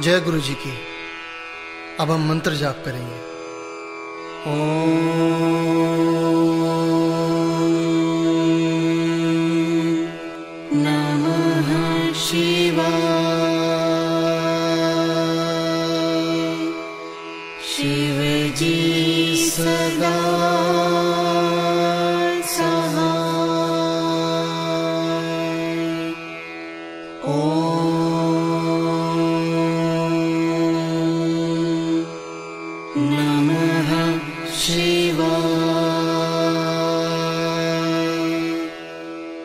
जय गुरु जी की। अब हम मंत्र जाप करेंगे। नमः शिवा शिवजी सदा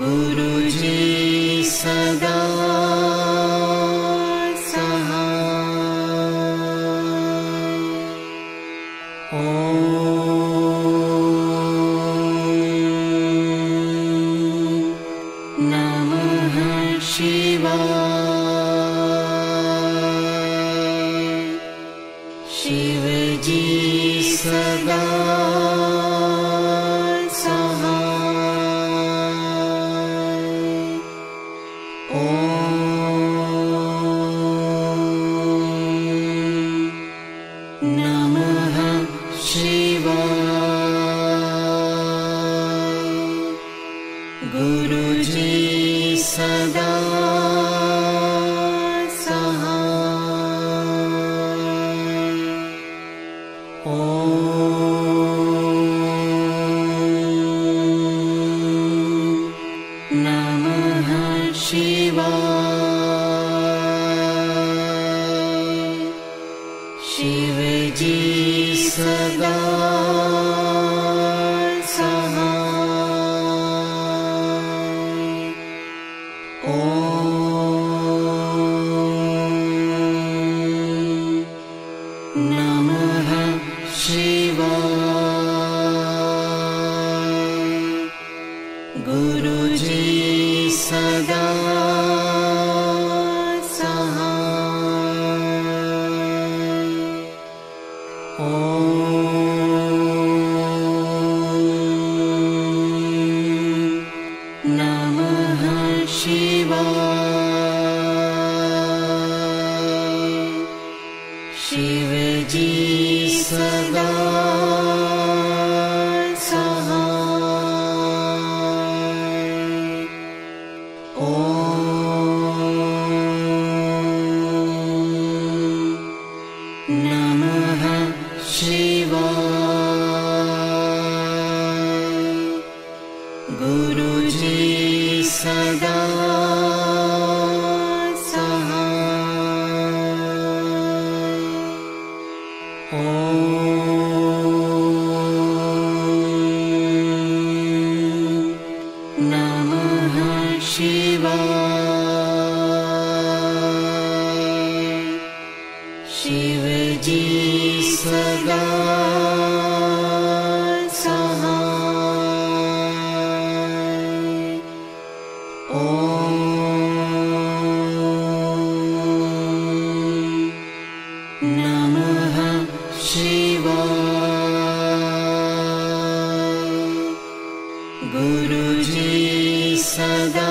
गुरुशि सदा सदा नम शिवा शिवजी सदा सदा सो नमः शिवा। शिवजी सदा। ओ शिव शिरजी सदास ओ Shiva. गुरुजि सदा सदा ओ नमः शिवा गुरुजी सदा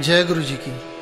जय गुरु जी की।